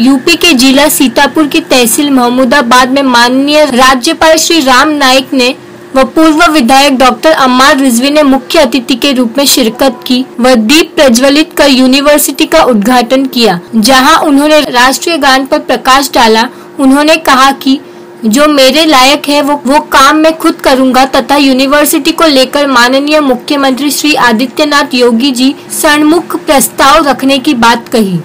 UP के जिला सीतापुर की तहसील महमूदाबाद में माननीय राज्यपाल श्री राम नाईक ने व पूर्व विधायक डॉक्टर अम्मार रिजवी ने मुख्य अतिथि के रूप में शिरकत की व दीप प्रज्वलित कर यूनिवर्सिटी का उद्घाटन किया, जहाँ उन्होंने राष्ट्रीय गान पर प्रकाश डाला। उन्होंने कहा कि जो मेरे लायक है, वो वो काम मैं खुद करूँगा तथा यूनिवर्सिटी को लेकर माननीय मुख्यमंत्री श्री आदित्यनाथ योगी जी सन्मुख प्रस्ताव रखने की बात कही।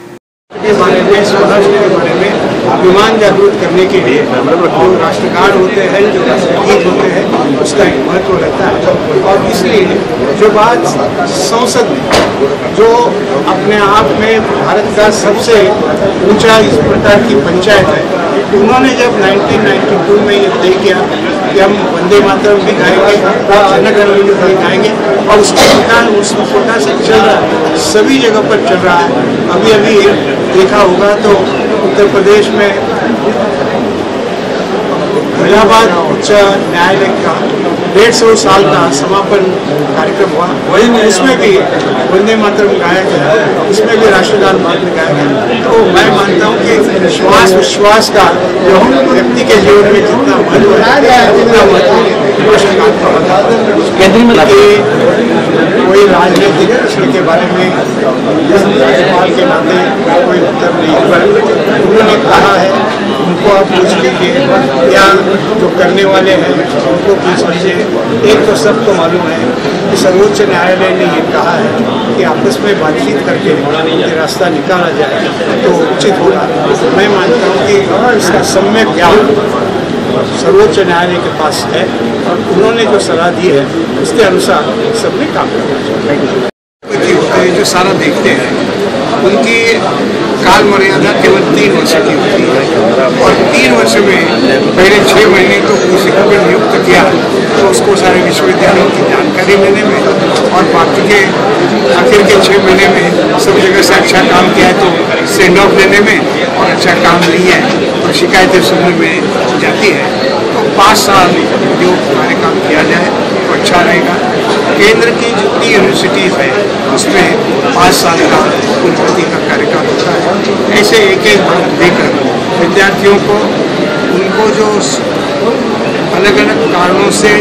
स्वराष्ट्र के बारे में अभिमान जागृत करने के लिए जो राष्ट्रगान होते हैं, जो राष्ट्रगीत होते हैं, उसका एक महत्व रहता है। और इसलिए जो बात संसद में, जो अपने आप में भारत का सबसे ऊँचा इस प्रकार की पंचायत है उन्होंने जब 1992 में ये तय किया कि हम वंदे मातरम भी गाएँगे जनगण भी गाएँगे, और उसके प्रकार, उस छोटा से चल रहा है, सभी जगह पर चल रहा है। अभी अभी देखा होगा तो उत्तर प्रदेश में इलाहाबाद उच्च न्यायालय का डेढ़ सौ साल का समापन कार्यक्रम हुआ। वही उसमें भी वंदे मातरम गाया गया उसमें भी राष्ट्रगान बाद में गाया गया तो मैं मानता हूँ कि विश्वास विश्वास का जो हम व्यक्ति के जीवन में जितना महत्व है उतना महत्व राष्ट्रगान का होता कोई राजनीतिक प्रश्न के बारे में राज्यपाल के नाते कोई उत्तर नहीं उन्होंने कहा है उनको आप पूछ लीजिए। या जो करने वाले हैं, उनको पूछ लीजिए। एक तो सबको मालूम है कि सर्वोच्च न्यायालय ने ये कहा है कि आपस में बातचीत करके ये रास्ता निकाला जाए तो उचित होगा। मैं मानता हूँ कि इसका सम्यक ज्ञान सर्वोच्च न्यायालय के पास है और उन्होंने जो सलाह दी है, उसके अनुसार सबने काम करना चाहिए जो सारा देखते हैं, उनकी काल मर्यादा केवल तीन वर्ष की होती है। और तीन वर्ष में पहले छः महीने तो किसी को नियुक्त किया तो उसको सारे विश्वविद्यालयों की जानकारी लेने में और बाकी के आखिर के छः महीने में सब जगह से अच्छा काम किया है तो सेंड ऑफ़ देने में और अच्छा काम नहीं है और शिकायतें सुनने में जाती है। तो पाँच साल जो कार्यकाल किया जाए तो अच्छा रहेगा। केंद्र की जितनी यूनिवर्सिटीज़ हैं, उसमें पाँच साल का कुलपति का कार्यकाल होता है। ऐसे एक एक भाग देकर विद्यार्थियों को, उनको जो अलग अलग कारणों से